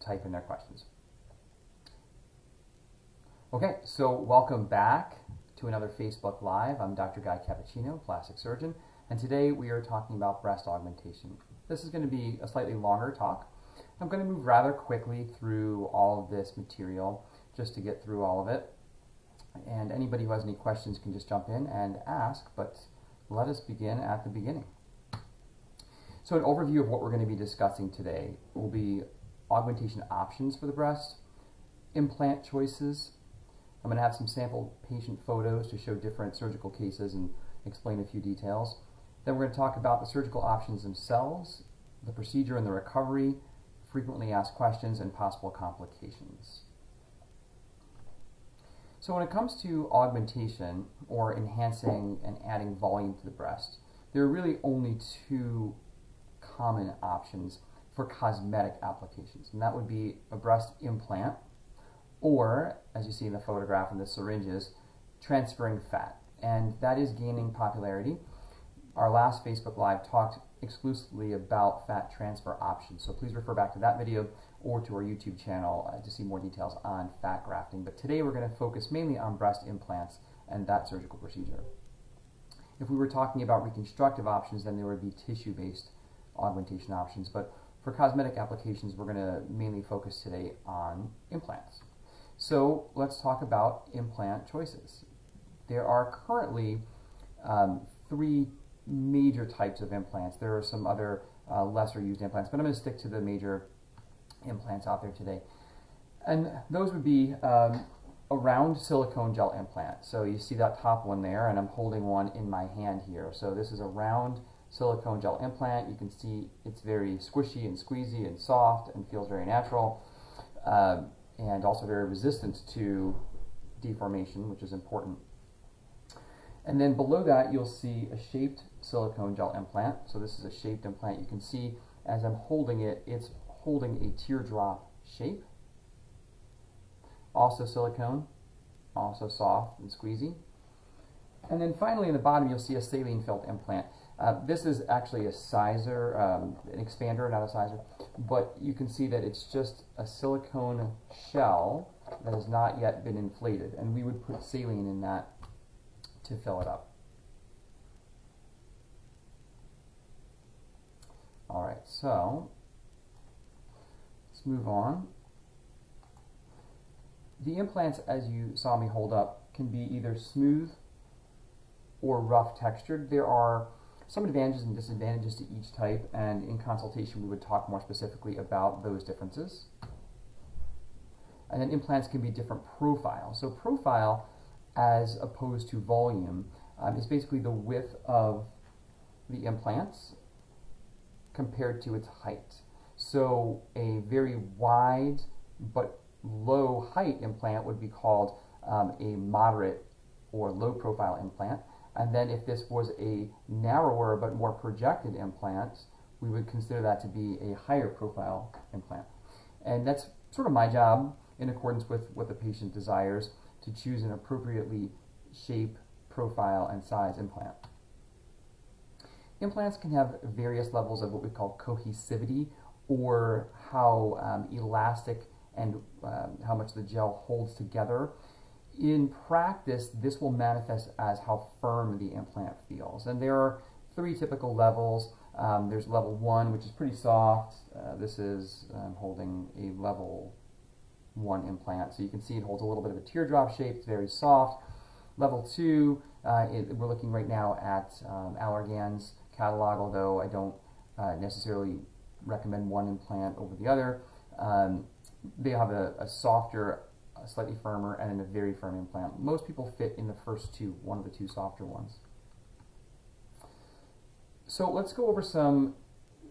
type in their questions. Okay, so welcome back to another Facebook Live. I'm Dr. Guy Cappuccino, plastic surgeon, and today we are talking about breast augmentation. This is going to be a slightly longer talk. I'm going to move rather quickly through all of this material just to get through all of it. And anybody who has any questions can just jump in and ask, but let us begin at the beginning. So an overview of what we're going to be discussing today will be augmentation options for the breast, implant choices. I'm going to have some sample patient photos to show different surgical cases and explain a few details. Then we're going to talk about the surgical options themselves, the procedure and the recovery, frequently asked questions, and possible complications. So when it comes to augmentation or enhancing and adding volume to the breast, there are really only two common options for cosmetic applications, and that would be a breast implant or, as you see in the photograph in the syringes, transferring fat. And that is gaining popularity. Our last Facebook Live talked exclusively about fat transfer options, so please refer back to that video or to our YouTube channel uh, to see more details on fat grafting. But today we're going to focus mainly on breast implants and that surgical procedure. If we were talking about reconstructive options, then there would be tissue-based augmentation options. But for cosmetic applications, we're going to mainly focus today on implants. So let's talk about implant choices. There are currently um, three major types of implants. There are some other uh, lesser used implants, but I'm going to stick to the major implants out there today. And those would be um, a round silicone gel implant. So you see that top one there, and I'm holding one in my hand here. So this is a round silicone gel implant. You can see it's very squishy and squeezy and soft and feels very natural, uh, and also very resistant to deformation, which is important. And then below that, you'll see a shaped silicone gel implant. So this is a shaped implant. You can see as I'm holding it, it's holding a teardrop shape. Also silicone, also soft and squeezy. And then finally in the bottom you'll see a saline filled implant. Uh, this is actually a sizer, um, an expander, not a sizer, but you can see that it's just a silicone shell that has not yet been inflated, and we would put saline in that to fill it up. All right, so let's move on. The implants, as you saw me hold up, can be either smooth or rough textured. There are some advantages and disadvantages to each type, and in consultation we would talk more specifically about those differences. And then implants can be different profiles. So profile, as opposed to volume, um, is basically the width of the implants compared to its height. So a very wide but low height implant would be called um, a moderate or low profile implant. And then if this was a narrower but more projected implant, we would consider that to be a higher profile implant. And that's sort of my job in accordance with what the patient desires to choose an appropriately shape, profile, and size implant. Implants can have various levels of what we call cohesivity or how um, elastic and um, how much the gel holds together in practice, this will manifest as how firm the implant feels. And there are three typical levels. Um, there's level one, which is pretty soft. Uh, this is um, holding a level one implant. So you can see it holds a little bit of a teardrop shape. It's very soft. Level two, uh, it, we're looking right now at um, Allergan's catalog, although I don't uh, necessarily recommend one implant over the other. Um, they have a, a softer slightly firmer, and then a very firm implant. Most people fit in the first two, one of the two softer ones. So let's go over some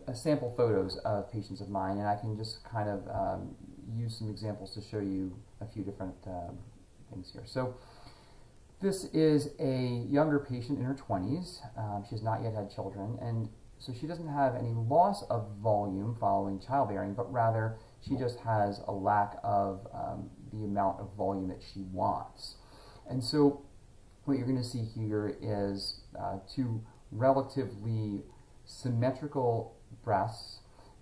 uh, sample photos of patients of mine, and I can just kind of um, use some examples to show you a few different um, things here. So this is a younger patient in her 20s. Um, she has not yet had children, and so she doesn't have any loss of volume following childbearing, but rather she just has a lack of um, the amount of volume that she wants. And so what you're going to see here is uh, two relatively symmetrical breasts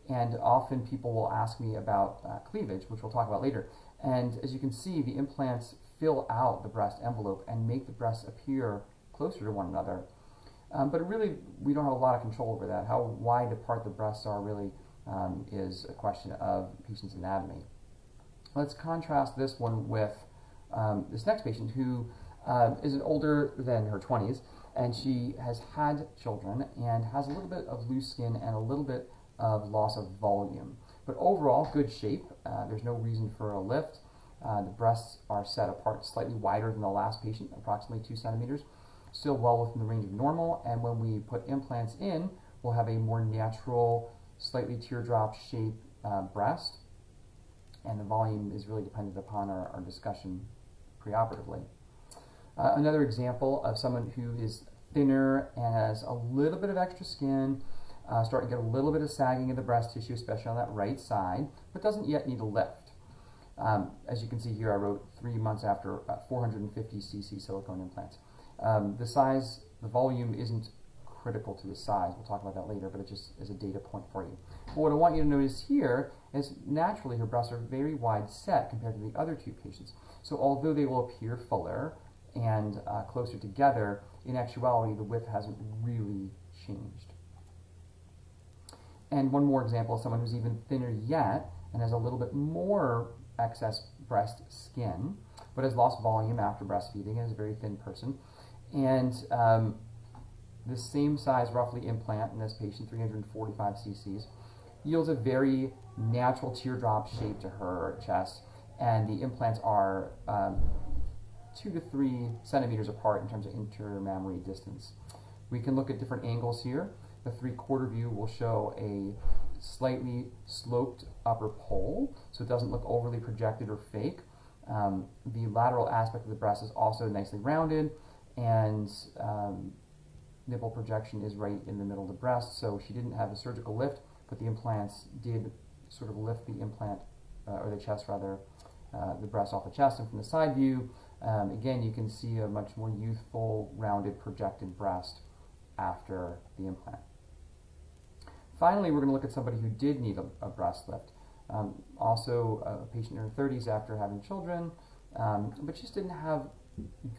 And often people will ask me about uh, cleavage, which we'll talk about later. And as you can see, the implants fill out the breast envelope and make the breasts appear closer to one another. Um, but really, we don't have a lot of control over that. How wide apart the breasts are really um, is a question of patient's anatomy. Let's contrast this one with um, this next patient who uh, is older than her 20s and she has had children and has a little bit of loose skin and a little bit of loss of volume. But overall, good shape. Uh, there's no reason for a lift. Uh, the breasts are set apart slightly wider than the last patient, approximately two centimeters, still well within the range of normal. And when we put implants in, we'll have a more natural, slightly teardrop shaped uh, breast. And the volume is really dependent upon our, our discussion preoperatively. Uh, another example of someone who is thinner and has a little bit of extra skin, uh, starting to get a little bit of sagging of the breast tissue, especially on that right side, but doesn't yet need a lift. Um, as you can see here, I wrote three months after uh, 450 cc silicone implants. Um, the size, the volume isn't critical to the size. We'll talk about that later, but it just is a data point for you. But what I want you to notice here is naturally her breasts are very wide set compared to the other two patients. So although they will appear fuller and uh, closer together, in actuality the width hasn't really changed. And one more example someone who's even thinner yet and has a little bit more excess breast skin, but has lost volume after breastfeeding and is a very thin person. And um, the same size, roughly, implant in this patient, 345 cc's, yields a very natural teardrop shape to her chest, and the implants are um, two to three centimeters apart in terms of intermammary distance. We can look at different angles here. The three-quarter view will show a slightly sloped upper pole, so it doesn't look overly projected or fake. Um, the lateral aspect of the breast is also nicely rounded, and um, nipple projection is right in the middle of the breast, so she didn't have a surgical lift, but the implants did sort of lift the implant, uh, or the chest rather, uh, the breast off the chest. And from the side view, um, again, you can see a much more youthful, rounded, projected breast after the implant. Finally, we're going to look at somebody who did need a, a breast lift. Um, also, a patient in her 30s after having children, um, but just didn't have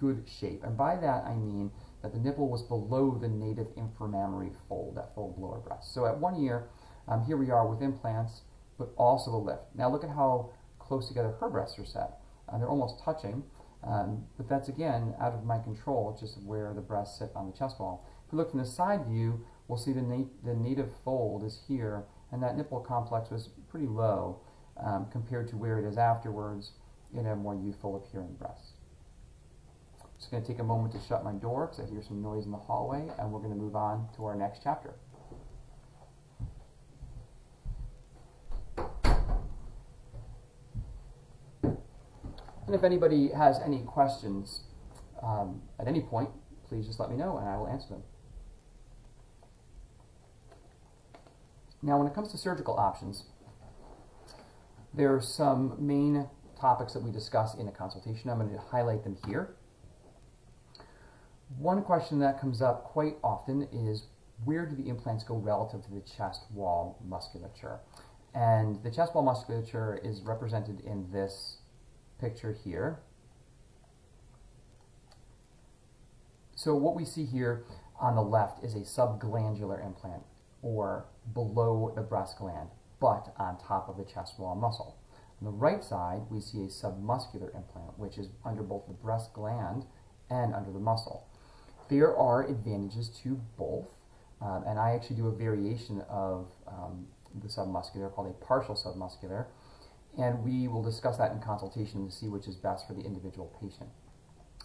good shape. And by that, I mean that the nipple was below the native inframammary fold, that her breast. So at one year, um, here we are with implants, but also a lift. Now look at how close together her breasts are set. Uh, they're almost touching, um, but that's again out of my control, just where the breasts sit on the chest wall. If we look from the side view, we'll see the, na the native fold is here, and that nipple complex was pretty low um, compared to where it is afterwards in a more youthful appearing breast. Just going to take a moment to shut my door because I hear some noise in the hallway, and we're going to move on to our next chapter. And if anybody has any questions um, at any point, please just let me know and I will answer them. Now, when it comes to surgical options, there are some main topics that we discuss in a consultation. I'm going to highlight them here. One question that comes up quite often is where do the implants go relative to the chest wall musculature? And the chest wall musculature is represented in this picture here. So what we see here on the left is a subglandular implant, or below the breast gland, but on top of the chest wall muscle. On the right side, we see a submuscular implant, which is under both the breast gland and under the muscle. There are advantages to both, um, and I actually do a variation of um, the submuscular called a partial submuscular, and we will discuss that in consultation to see which is best for the individual patient.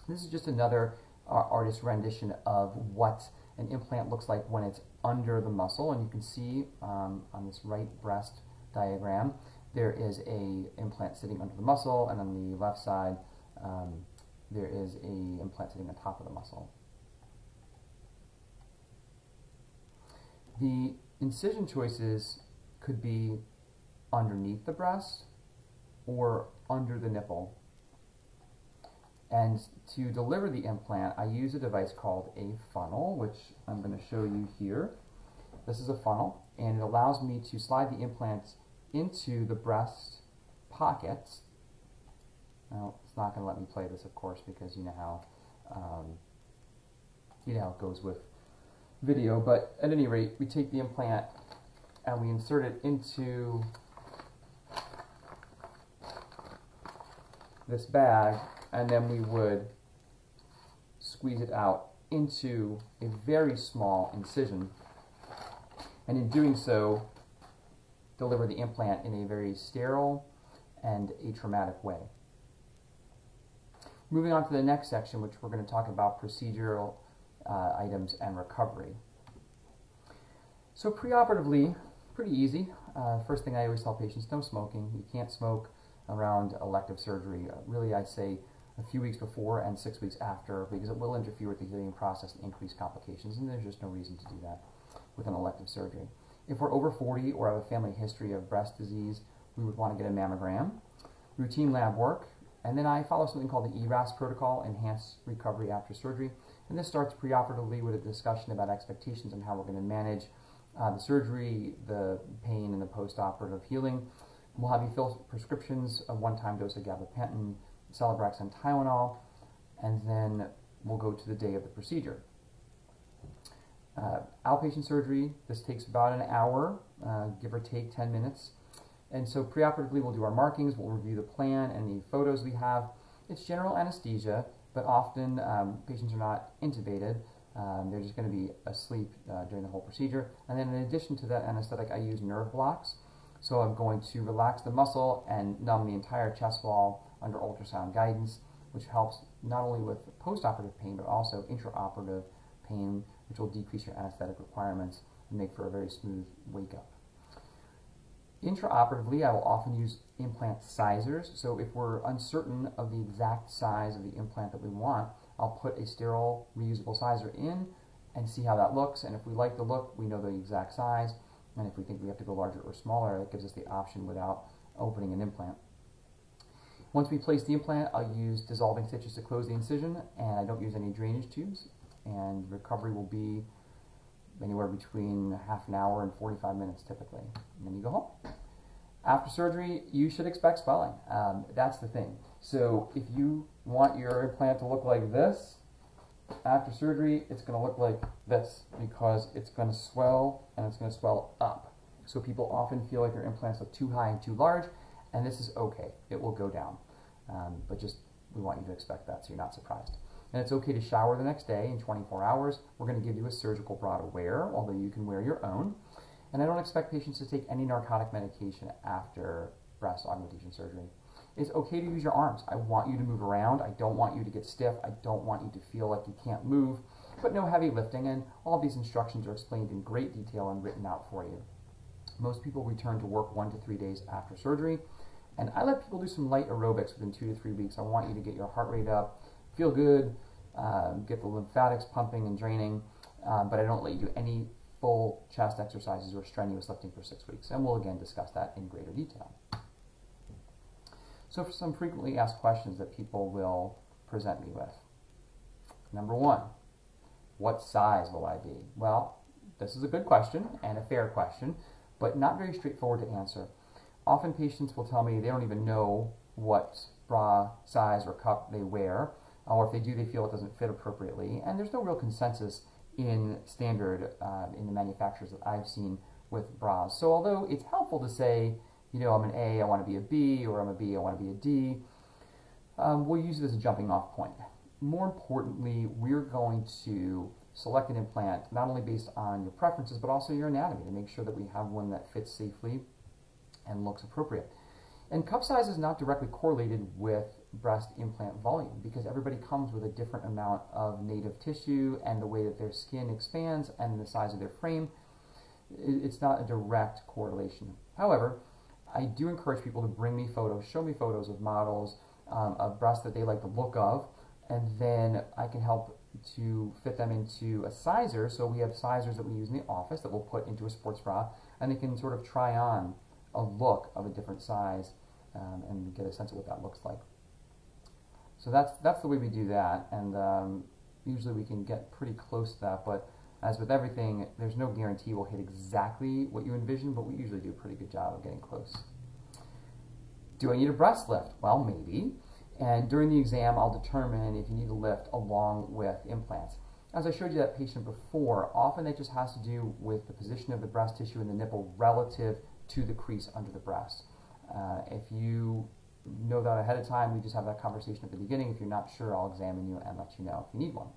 This is just another uh, artist rendition of what an implant looks like when it's under the muscle, and you can see um, on this right breast diagram, there is a implant sitting under the muscle, and on the left side, um, there is a implant sitting on top of the muscle. The incision choices could be underneath the breast, or under the nipple. And to deliver the implant, I use a device called a funnel, which I'm going to show you here. This is a funnel. and it allows me to slide the implant into the breast pockets. Now, it's not going to let me play this, of course, because you know how um, you know how it goes with video. But at any rate, we take the implant and we insert it into this bag, and then we would squeeze it out into a very small incision. And in doing so, deliver the implant in a very sterile and atraumatic way. Moving on to the next section, which we're going to talk about procedural uh, items and recovery. So preoperatively, pretty easy. Uh, first thing I always tell patients, no smoking. You can't smoke around elective surgery. Uh, really, I'd say a few weeks before and six weeks after because it will interfere with the healing process and increase complications, and there's just no reason to do that with an elective surgery. If we're over 40 or have a family history of breast disease, we would want to get a mammogram, routine lab work, and then I follow something called the ERAS protocol, Enhanced Recovery After Surgery. And this starts preoperatively with a discussion about expectations and how we're going to manage uh, the surgery, the pain, and the postoperative healing. We'll have you fill prescriptions, a one-time dose of gabapentin, Celebrex, and Tylenol, and then we'll go to the day of the procedure. Uh, outpatient surgery, this takes about an hour, uh, give or take 10 minutes. And so preoperatively, we'll do our markings, we'll review the plan and the photos we have. It's general anesthesia, but often um, patients are not intubated. Um, they're just going to be asleep uh, during the whole procedure. And then in addition to that anesthetic, I use nerve blocks. So I'm going to relax the muscle and numb the entire chest wall under ultrasound guidance, which helps not only with postoperative pain, but also intraoperative pain, which will decrease your anesthetic requirements and make for a very smooth wake up. Intraoperatively, I will often use implant sizers. So if we're uncertain of the exact size of the implant that we want, I'll put a sterile reusable sizer in and see how that looks. And if we like the look, we know the exact size. And if we think we have to go larger or smaller, that gives us the option without opening an implant. Once we place the implant, I'll use dissolving stitches to close the incision, and I don't use any drainage tubes. And recovery will be anywhere between half an hour and 45 minutes typically. And then you go home. After surgery, you should expect swelling. Um, that's the thing. So if you want your implant to look like this, after surgery, it's going to look like this because it's going to swell and it's going to swell up. So people often feel like their implants look too high and too large, and this is okay. It will go down. Um, but just, we want you to expect that so you're not surprised. And it's okay to shower the next day in 24 hours. We're going to give you a surgical bra to wear, although you can wear your own. And I don't expect patients to take any narcotic medication after breast augmentation surgery. It's okay to use your arms. I want you to move around. I don't want you to get stiff. I don't want you to feel like you can't move, but no heavy lifting. And all these instructions are explained in great detail and written out for you. Most people return to work one to three days after surgery. And I let people do some light aerobics within two to three weeks. I want you to get your heart rate up, feel good, um, get the lymphatics pumping and draining, um, but I don't let you do any full chest exercises or strenuous lifting for six weeks. And we'll again discuss that in greater detail. So for some frequently asked questions that people will present me with. Number one, what size will I be? Well, this is a good question and a fair question, but not very straightforward to answer. Often patients will tell me they don't even know what bra size or cup they wear, or if they do, they feel it doesn't fit appropriately. And there's no real consensus in standard uh, in the manufacturers that I've seen with bras. So although it's helpful to say, you know, I'm an A, I want to be a B, or I'm a B, I want to be a D, um, we'll use it as a jumping off point. More importantly, we're going to select an implant not only based on your preferences, but also your anatomy to make sure that we have one that fits safely and looks appropriate. And cup size is not directly correlated with breast implant volume because everybody comes with a different amount of native tissue and the way that their skin expands and the size of their frame. It's not a direct correlation. However, I do encourage people to bring me photos, show me photos of models um, of breasts that they like the look of, and then I can help to fit them into a sizer. So we have sizers that we use in the office that we'll put into a sports bra, and they can sort of try on a look of a different size um, and get a sense of what that looks like. So that's that's the way we do that, and um, usually we can get pretty close to that. But As with everything, there's no guarantee we'll hit exactly what you envision, but we usually do a pretty good job of getting close. Do I need a breast lift? Well, maybe. And during the exam, I'll determine if you need a lift along with implants. As I showed you that patient before, often it just has to do with the position of the breast tissue and the nipple relative to the crease under the breast. Uh, if you know that ahead of time, we just have that conversation at the beginning. If you're not sure, I'll examine you and let you know if you need one.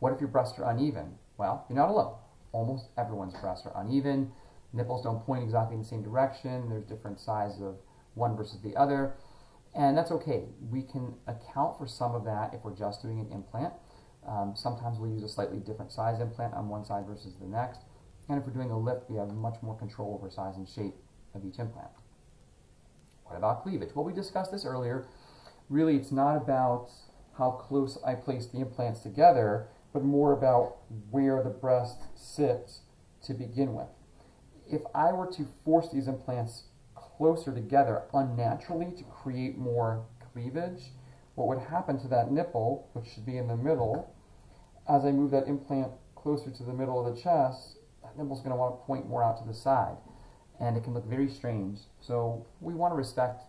What if your breasts are uneven? Well, you're not alone. Almost everyone's breasts are uneven. Nipples don't point exactly in the same direction. There's different sizes of one versus the other. And that's okay. We can account for some of that if we're just doing an implant. Um, sometimes we'll use a slightly different size implant on one side versus the next. And if we're doing a lift, we have much more control over size and shape of each implant. What about cleavage? Well, we discussed this earlier. Really, it's not about how close I place the implants together, but more about where the breast sits to begin with. If I were to force these implants closer together unnaturally to create more cleavage, what would happen to that nipple, which should be in the middle, as I move that implant closer to the middle of the chest, that nipple's going to want to point more out to the side. And it can look very strange. So we want to respect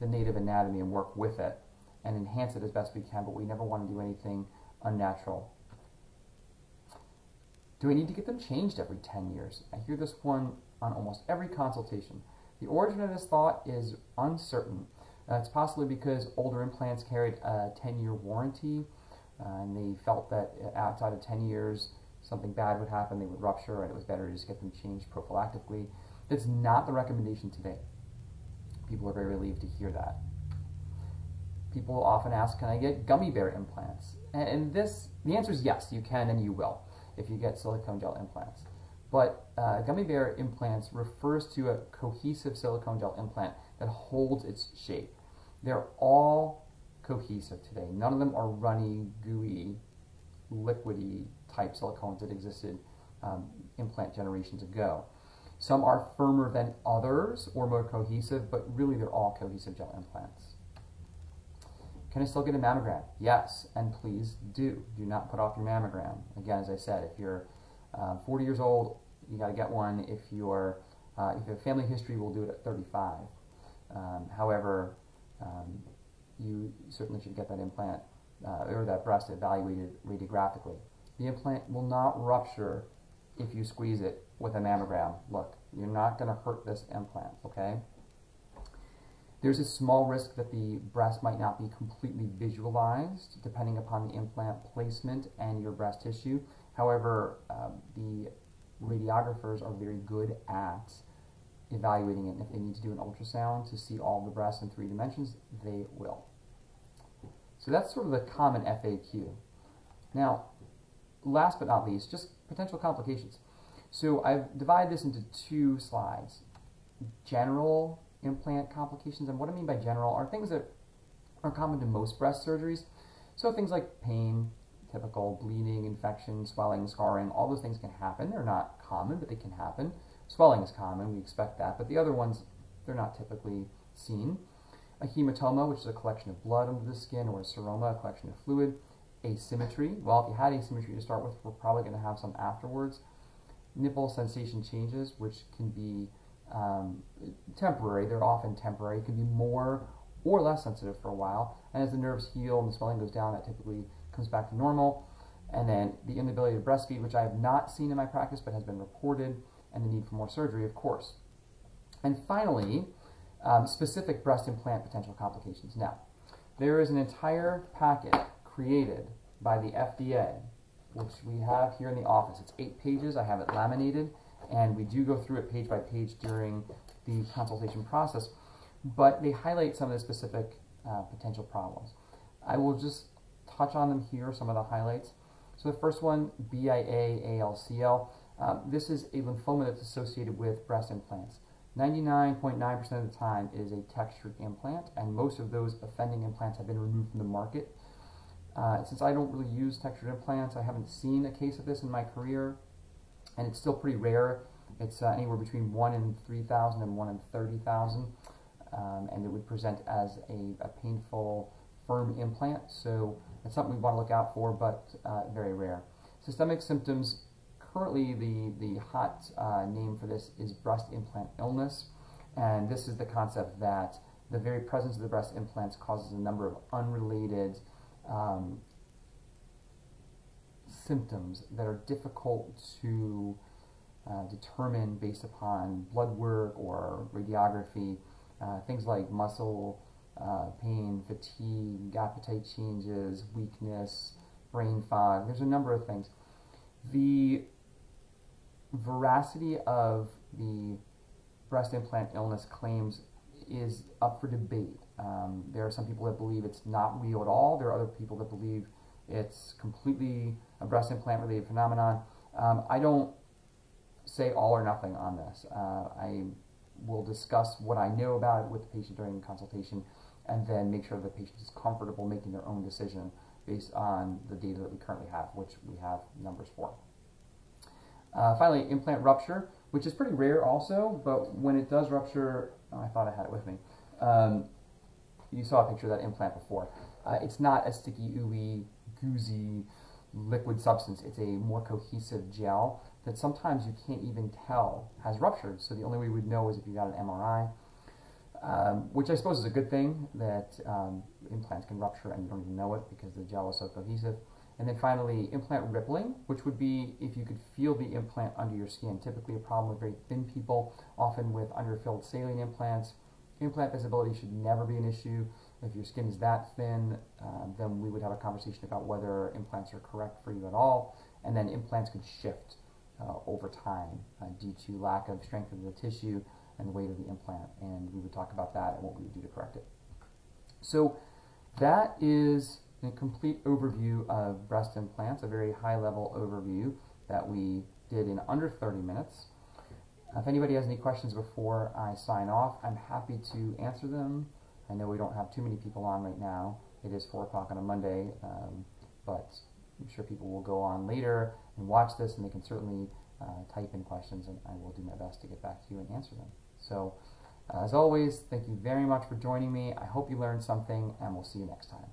the native anatomy and work with it and enhance it as best we can, but we never want to do anything unnatural. Do we need to get them changed every 10 years? I hear this one on almost every consultation. The origin of this thought is uncertain. Uh, it's possibly because older implants carried a 10-year warranty, uh, and they felt that outside of 10 years, something bad would happen, they would rupture, and it was better to just get them changed prophylactically. That's not the recommendation today. People are very relieved to hear that. People often ask, can I get gummy bear implants? And this, the answer is yes, you can and you will if you get silicone gel implants. But uh, gummy bear implants refers to a cohesive silicone gel implant that holds its shape. They're all cohesive today. None of them are runny, gooey, liquidy type silicones that existed um, implant generations ago. Some are firmer than others or more cohesive, but really they're all cohesive gel implants. Can I still get a mammogram? Yes, and please do. Do not put off your mammogram. Again, as I said, if you're uh, 40 years old, you got to get one. If you're uh, if you have family history, we'll do it at 35. Um, however, um, you certainly should get that implant uh, or that breast evaluated radiographically. The implant will not rupture if you squeeze it with a mammogram. Look, you're not going to hurt this implant, okay? There's a small risk that the breast might not be completely visualized depending upon the implant placement and your breast tissue. However, um, the radiographers are very good at evaluating it. And if they need to do an ultrasound to see all the breasts in three dimensions, they will. So that's sort of the common FAQ. Now, last but not least, just potential complications. So I've divided this into two slides. General implant complications, and what I mean by general are things that are common to most breast surgeries. So things like pain, typical bleeding, infection, swelling, scarring, all those things can happen. They're not common, but they can happen. Swelling is common, we expect that, but the other ones, they're not typically seen. A hematoma, which is a collection of blood under the skin, or a seroma, a collection of fluid. Asymmetry, well, if you had asymmetry to start with, we're probably going to have some afterwards. Nipple sensation changes, which can be um, temporary, they're often temporary, it can be more or less sensitive for a while, and as the nerves heal and the swelling goes down, that typically comes back to normal. And then the inability to breastfeed, which I have not seen in my practice but has been reported, and the need for more surgery, of course. And finally, um, specific breast implant potential complications. Now, there is an entire packet created by the FDA, which we have here in the office. It's eight pages. I have it laminated, and we do go through it page by page during the consultation process, but they highlight some of the specific uh, potential problems. I will just touch on them here, some of the highlights. So the first one, BIA-ALCL. Um, this is a lymphoma that's associated with breast implants. 99.9% .9 of the time is a textured implant, and most of those offending implants have been removed from the market. Uh, since I don't really use textured implants, I haven't seen a case of this in my career, and it's still pretty rare. It's uh, anywhere between 1 in 3,000 and 1 in 30,000, um, and it would present as a, a, painful, firm implant, so it's something we want to look out for, but uh, very rare. Systemic symptoms, currently the, the hot uh, name for this is breast implant illness. And this is the concept that the very presence of the breast implants causes a number of unrelated um, symptoms that are difficult to uh, determine based upon blood work or radiography. Uh, things like muscle uh, pain, fatigue, appetite changes, weakness, brain fog. There's a number of things. The veracity of the breast implant illness claims is up for debate. Um, there are some people that believe it's not real at all. There are other people that believe it's completely a breast implant related phenomenon. Um, I don't say all or nothing on this. Uh, I will discuss what I know about it with the patient during the consultation and then make sure the patient is comfortable making their own decision based on the data that we currently have, which we have numbers for. Uh, finally, implant rupture, which is pretty rare also, but when it does rupture, oh, I thought I had it with me. Um, you saw a picture of that implant before. Uh, it's not a sticky, ooey, goozy liquid substance. It's a more cohesive gel that sometimes you can't even tell has ruptured. So the only way we'd know is if you got an MRI, um, which I suppose is a good thing that um, implants can rupture and you don't even know it because the gel is so cohesive. And then finally, implant rippling, which would be if you could feel the implant under your skin. Typically a problem with very thin people, often with underfilled saline implants. Implant visibility should never be an issue. If your skin is that thin, uh, then we would have a conversation about whether implants are correct for you at all. And then implants could shift uh, over time uh, due to lack of strength of the tissue and the weight of the implant. And we would talk about that and what we would do to correct it. So that is a complete overview of breast implants, a very high level overview that we did in under 30 minutes. If anybody has any questions before I sign off, I'm happy to answer them. I know we don't have too many people on right now. It is 4 o'clock on a Monday, um, but I'm sure people will go on later and watch this, and they can certainly uh, type in questions, and I will do my best to get back to you and answer them. So, uh, as always, thank you very much for joining me. I hope you learned something, and we'll see you next time.